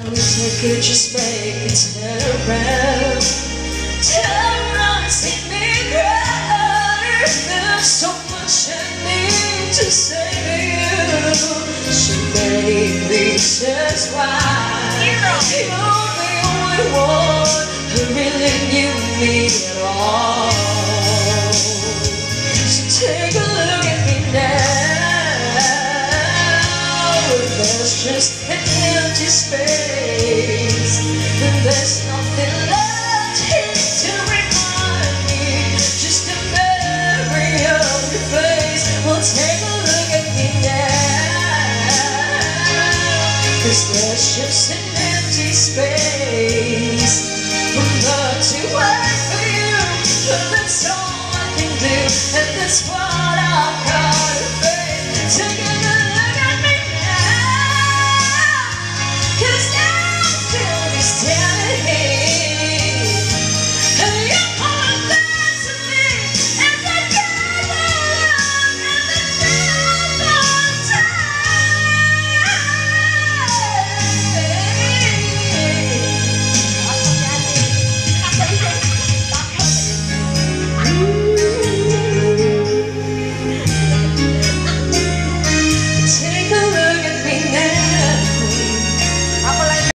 I wish I could just make it turn around. Turn around see me cry. There's so much I need to say to you. So many reasons why. You're the only one who really knew me at all. So take a look at me now. There's just space. There's nothing left here to remind me. Just a memory of your face. Well, take a look at me. Cause there's just an empty space.